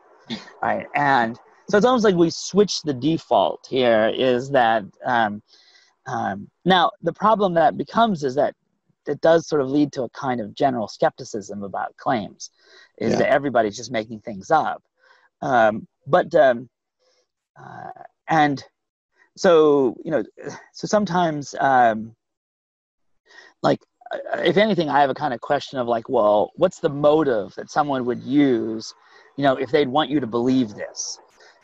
right and so it's almost like we switch the default here is that um, um, now the problem that becomes is that it does sort of lead to a kind of general skepticism about claims is yeah. that everybody's just making things up um, but um, uh, and so you know so sometimes um, like if anything, I have a kind of question of like, well, what's the motive that someone would use, you know, if they'd want you to believe this,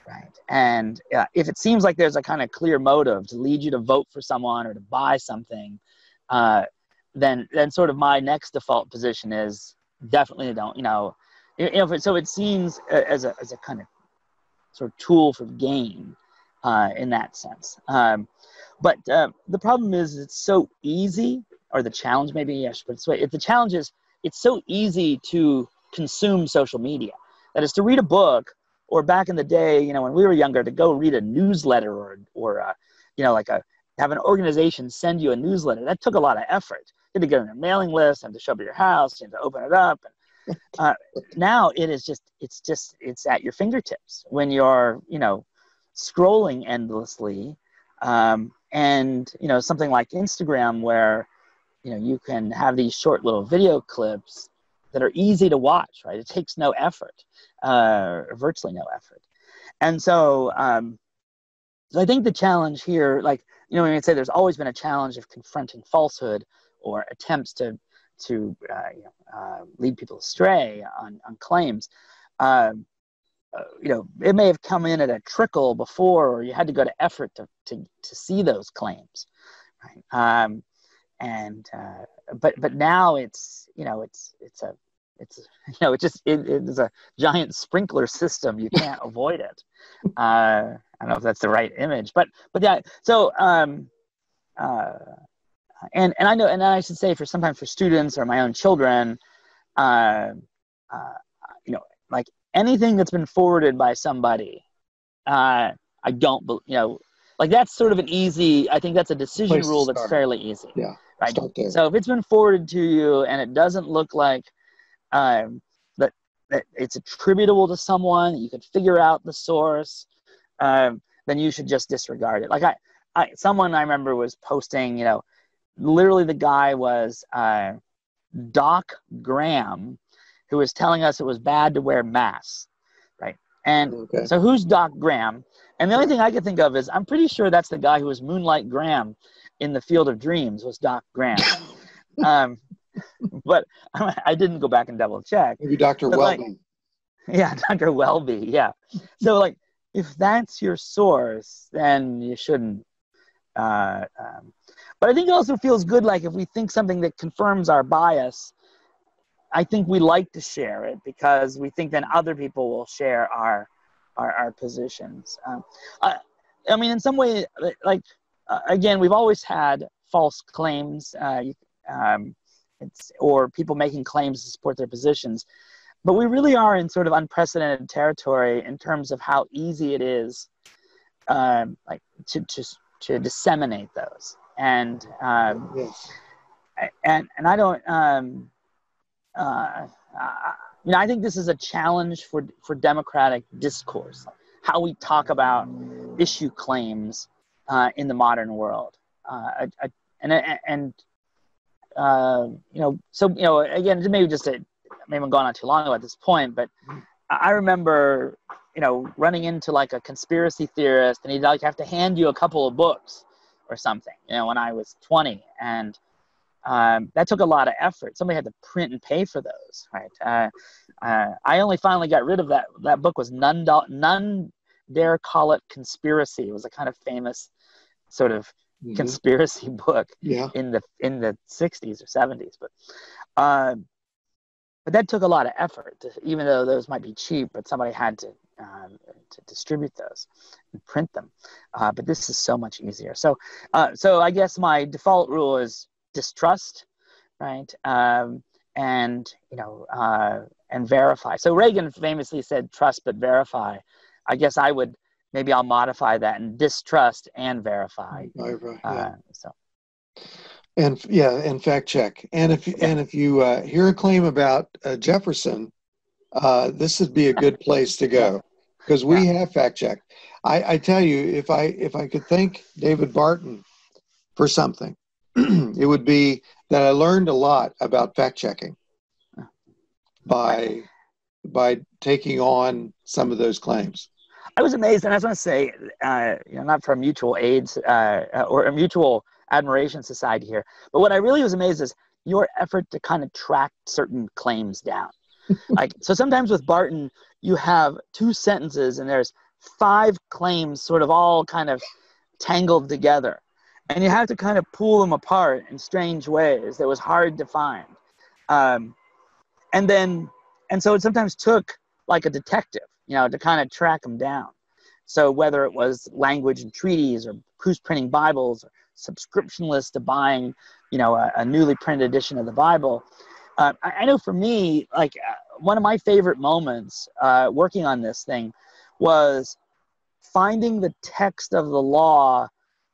right? And uh, if it seems like there's a kind of clear motive to lead you to vote for someone or to buy something, uh, then then sort of my next default position is definitely don't, you know, you know. So it seems uh, as a as a kind of sort of tool for gain uh, in that sense. Um, but uh, the problem is it's so easy or the challenge maybe I should put it this way. If the challenge is it's so easy to consume social media. That is to read a book or back in the day, you know, when we were younger, to go read a newsletter or or uh, you know, like a have an organization send you a newsletter. That took a lot of effort. You had to get on a mailing list, have to show up at your house, you had to open it up, and uh, now it is just it's just it's at your fingertips when you're you know scrolling endlessly um, and you know something like instagram where you know you can have these short little video clips that are easy to watch right it takes no effort uh, virtually no effort and so um, so i think the challenge here like you know when you say there's always been a challenge of confronting falsehood or attempts to to uh, you know, uh, lead people astray on, on claims. Um, uh, you know, it may have come in at a trickle before, or you had to go to effort to, to, to see those claims, right? Um, and uh, but but now it's you know it's it's a it's you know it just it, it's a giant sprinkler system. You can't avoid it. Uh, I don't know if that's the right image, but but yeah. So um, uh, and and I know, and I should say for sometimes for students or my own children, uh, uh, you know, like anything that's been forwarded by somebody, uh, I don't, you know, like that's sort of an easy. I think that's a decision Place rule that's fairly easy. Yeah. Right. So if it's been forwarded to you and it doesn't look like um, that that it's attributable to someone, you could figure out the source, um, then you should just disregard it. Like I, I, someone I remember was posting, you know, literally the guy was uh, Doc Graham, who was telling us it was bad to wear masks, right? And okay. so who's Doc Graham? And the only thing I could think of is I'm pretty sure that's the guy who was Moonlight Graham in the Field of Dreams was Doc Graham. um, but I didn't go back and double check. Maybe Dr. Welby. Like, yeah, Dr. Welby. Yeah. So like, if that's your source, then you shouldn't uh, um, but I think it also feels good, like if we think something that confirms our bias, I think we like to share it because we think then other people will share our our, our positions. Um, I, I mean, in some way, like uh, again, we've always had false claims, uh, um, or people making claims to support their positions, but we really are in sort of unprecedented territory in terms of how easy it is, um, like to to to disseminate those. And um, yes. and and I don't. Um, uh, uh, you know, I think this is a challenge for for democratic discourse. How we talk about issue claims uh, in the modern world, uh, and and uh, you know, so you know, again, maybe just a, maybe I'm going on too long at this point, but I remember you know, running into like a conspiracy theorist and he'd like have to hand you a couple of books or something, you know, when I was 20. And um, that took a lot of effort. Somebody had to print and pay for those, right? Uh, uh, I only finally got rid of that. That book was None, None Dare Call It Conspiracy. It was a kind of famous sort of mm-hmm. conspiracy book yeah. in the in the 60s or 70s. But um, but that took a lot of effort, to, even though those might be cheap, but somebody had to um, to distribute those and print them. Uh, but this is so much easier. So, uh, so I guess my default rule is distrust, right? Um, and you know, uh, and verify. So Reagan famously said, "Trust but verify." I guess I would maybe I'll modify that and distrust and verify. Yeah. Uh, so. And yeah, and fact check. And if and if you uh, hear a claim about uh, Jefferson, uh, this would be a good place to go because we yeah. have fact check. I, I tell you, if I if I could thank David Barton for something, it would be that I learned a lot about fact checking by by taking on some of those claims. I was amazed, and I just want to say, uh, you know, not for a mutual aids uh, or a mutual admiration society here, but what I really was amazed is your effort to kind of track certain claims down. like so, sometimes with Barton, you have two sentences and there's five claims sort of all kind of tangled together and you have to kind of pull them apart in strange ways that was hard to find um, and then and so it sometimes took like a detective you know to kind of track them down so whether it was language and treaties or who's printing bibles or subscription lists to buying you know a, a newly printed edition of the bible uh, I, I, know for me like uh, one of my favorite moments uh, working on this thing was finding the text of the law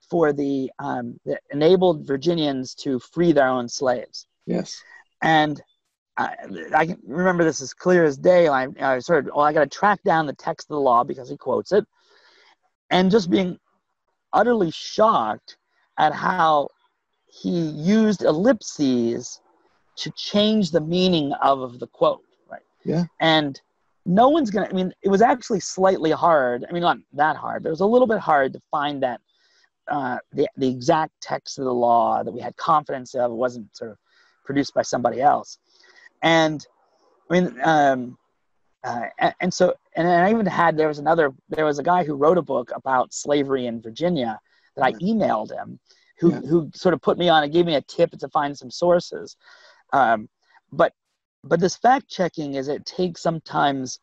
for the um, that enabled Virginians to free their own slaves. Yes. And I, I can remember this as clear as day. I, I sort of, well, I got to track down the text of the law because he quotes it, and just being utterly shocked at how he used ellipses to change the meaning of the quote, right? Yeah. And no one's gonna. I mean, it was actually slightly hard. I mean, not that hard, but it was a little bit hard to find that uh, the the exact text of the law that we had confidence of. It wasn't sort of produced by somebody else, and I mean, um, uh, and, so, and I even had there was another. There was a guy who wrote a book about slavery in Virginia that I emailed him, who yeah. who sort of put me on and gave me a tip to find some sources. Um, but but this fact checking is it takes sometimes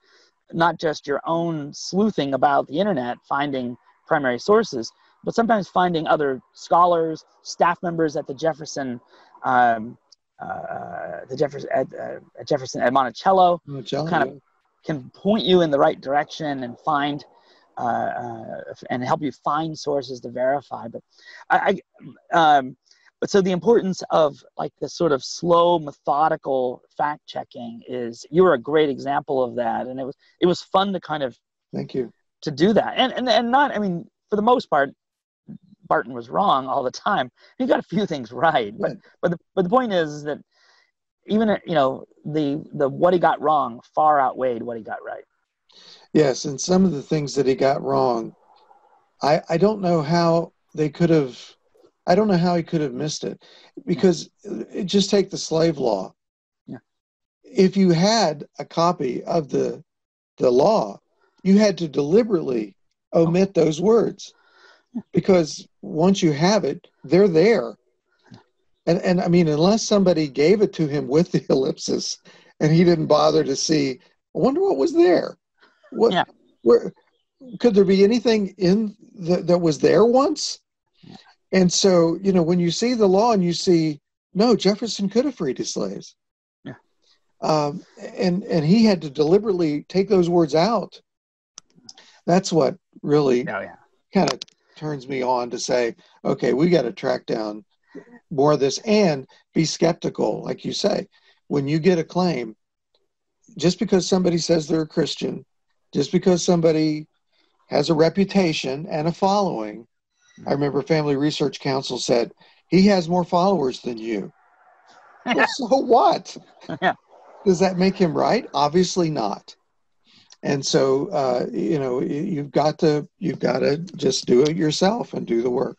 not just your own sleuthing about the internet, finding primary sources, but sometimes finding other scholars, staff members at the Jefferson, um, uh, the Jefferson at, uh, Jefferson at Monticello, Monticello kind of can point you in the right direction and find uh, uh, and help you find sources to verify. But I, I um, but so the importance of like this sort of slow methodical fact checking is you were a great example of that. And it was it was fun to kind of thank you. to do that. And and, and not i mean for the most part barton was wrong all the time. He got a few things right but but the, but the point is, that even you know the the what he got wrong far outweighed what he got right. Yes and some of the things that he got wrong i i don't know how they could have I don't know how he could have missed it. Because it, just take the slave law. Yeah. If you had a copy of the the law, you had to deliberately omit those words because once you have it, they're there. And and I mean, unless somebody gave it to him with the ellipsis, and he didn't bother to see, I wonder what was there. What? Yeah. Where could there be anything in the, that was there once? And so, you know, when you see the law and you see, no, Jefferson could have freed his slaves. Yeah. Um, and and he had to deliberately take those words out. That's what really oh, yeah. kind of turns me on to say, okay, we got to track down more of this and be skeptical, like you say. When you get a claim, just because somebody says they're a Christian, just because somebody has a reputation and a following, I hmm. remember Family Research Council said he has more followers than you. well, so what? Does that make him right? Obviously not. And so, uh, you know, you've got to you've got to just do it yourself and do the work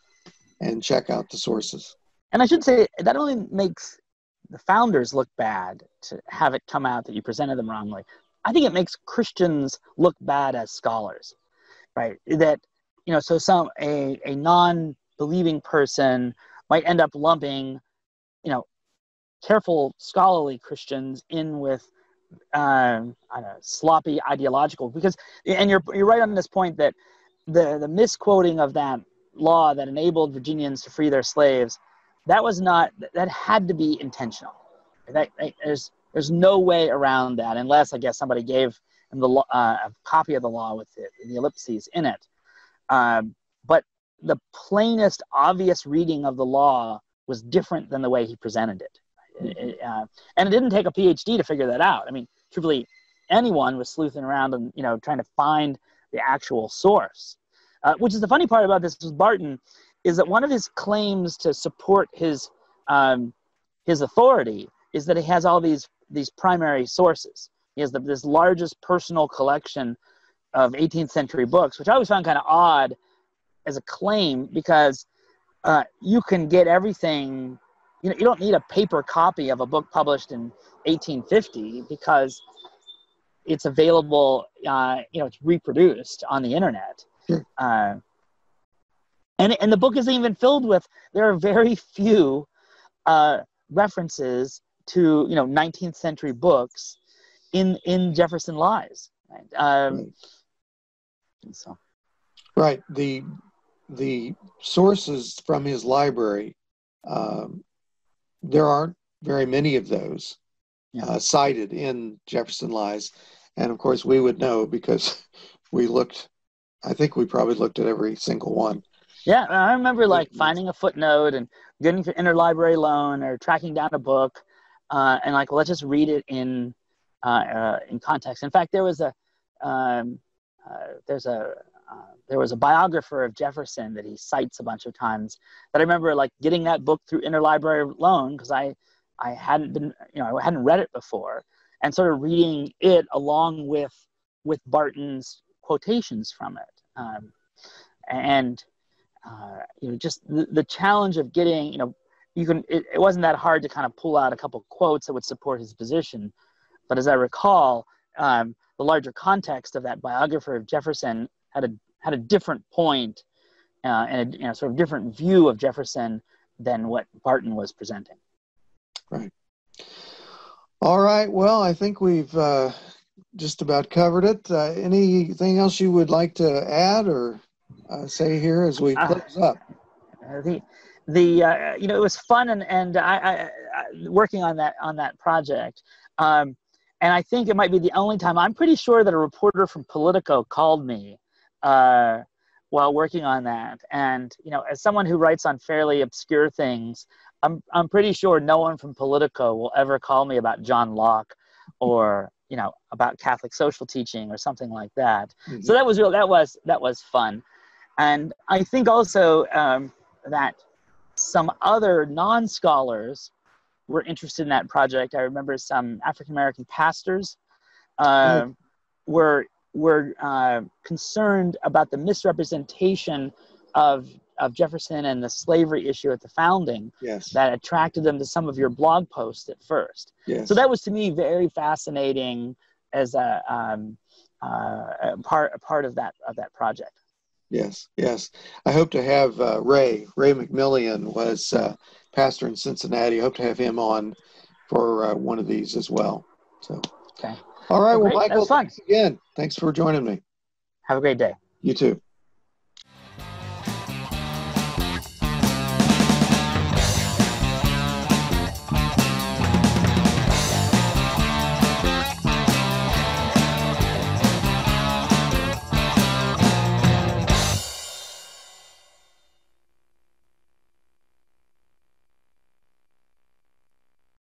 and check out the sources. And I should say that only makes the founders look bad to have it come out that you presented them wrongly. I think it makes Christians look bad as scholars, right? That you know, so some a, a non-believing person might end up lumping, you know, careful scholarly Christians in with um, I don't know, sloppy ideological because and you're you're right on this point that the the misquoting of that law that enabled Virginians to free their slaves that was not that had to be intentional. That, that there's there's no way around that unless I guess somebody gave him the uh, a copy of the law with it, the ellipses in it. Um, but the plainest, obvious reading of the law was different than the way he presented it. Uh, and it didn't take a PhD to figure that out. I mean, truly, anyone was sleuthing around and you know trying to find the actual source. Uh, which is the funny part about this with Barton is that one of his claims to support his um, his authority is that he has all these these primary sources. He has the, this largest personal collection of 18th century books, which I always found kind of odd as a claim because uh, you can get everything. You know, you don't need a paper copy of a book published in 1850 because it's available. Uh, you know, it's reproduced on the internet. Uh, and and the book isn't even filled with. There are very few uh, references to you know 19th century books in in Jefferson Lies. Um, right. So, right. The the sources from his library, um, there aren't very many of those yeah. uh, cited in Jefferson Lies, and of course we would know because we looked. I think we probably looked at every single one. Yeah, I remember like finding a footnote and getting an interlibrary loan or tracking down a book uh, and like, let's just read it in uh, uh, in context. In fact, there was a um, uh, there's a uh, there was a biographer of Jefferson that he cites a bunch of times. That I remember like getting that book through interlibrary loan because I I hadn't been you know I hadn't read it before, and sort of reading it along with with Barton's quotations from it, um, and uh, you know just the, the challenge of getting you know you can it, it wasn't that hard to kind of pull out a couple quotes that would support his position, but as I recall. Um, the larger context of that biographer of Jefferson had a had a different point, uh, and a you know, sort of different view of Jefferson than what Barton was presenting. Right. All right. Well, I think we've uh, just about covered it. Uh, anything else you would like to add or uh, say here as we uh, close up? Uh, the the uh, you know it was fun and and I, I, I working on that on that project. Um, and I think it might be the only time. I'm pretty sure that a reporter from Politico called me uh, while working on that. And you know, as someone who writes on fairly obscure things, I'm I'm pretty sure no one from Politico will ever call me about John Locke or you know about Catholic social teaching or something like that. Mm-hmm. So that was real. That was that was fun, and I think also um, that some other non-scholars were interested in that project. I remember some African American pastors uh, mm. were were uh, concerned about the misrepresentation of of Jefferson and the slavery issue at the founding yes. that attracted them to some of your blog posts at first. Yes. So that was to me very fascinating as a, um, uh, a part a part of that of that project. Yes, yes. I hope to have uh, Ray Ray McMillian was uh, pastor in Cincinnati. I hope to have him on for uh, one of these as well. So, okay. All right. Well, Michael, thanks again. Thanks for joining me. Have a great day. You too.